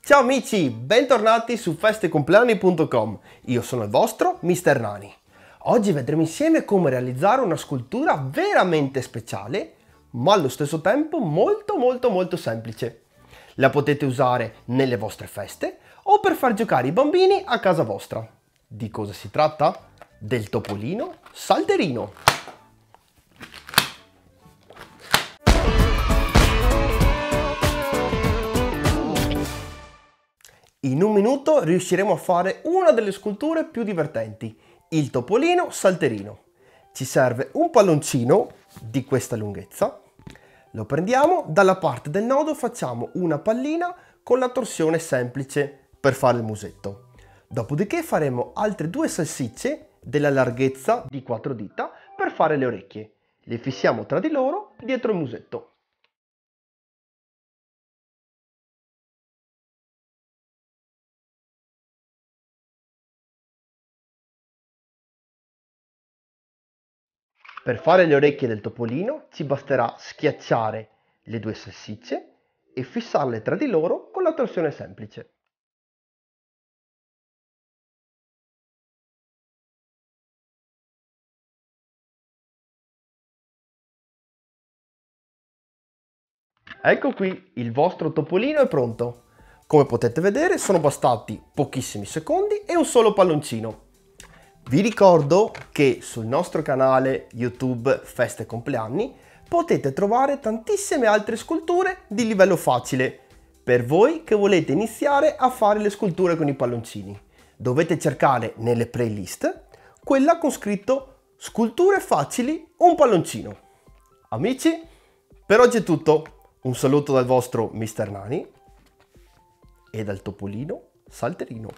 Ciao amici, bentornati su festecompleanni.com. Io sono il vostro Mr. Nani. Oggi vedremo insieme come realizzare una scultura veramente speciale, ma allo stesso tempo molto molto molto semplice. La potete usare nelle vostre feste o per far giocare i bambini a casa vostra. Di cosa si tratta? Del topolino salterino. In un minuto riusciremo a fare una delle sculture più divertenti, il topolino salterino. Ci serve un palloncino di questa lunghezza, lo prendiamo, dalla parte del nodo facciamo una pallina con la torsione semplice per fare il musetto. Dopodiché faremo altre due salsicce della larghezza di 4 dita per fare le orecchie. Le fissiamo tra di loro dietro il musetto. Per fare le orecchie del topolino ci basterà schiacciare le due salsicce e fissarle tra di loro con la torsione semplice. Ecco qui, il vostro topolino è pronto. Come potete vedere sono bastati pochissimi secondi e un solo palloncino. Vi ricordo che sul nostro canale YouTube Feste Compleanni potete trovare tantissime altre sculture di livello facile per voi che volete iniziare a fare le sculture con i palloncini. Dovete cercare nelle playlist quella con scritto sculture facili un palloncino. Amici, per oggi è tutto. Un saluto dal vostro Mr. Nani e dal topolino salterino.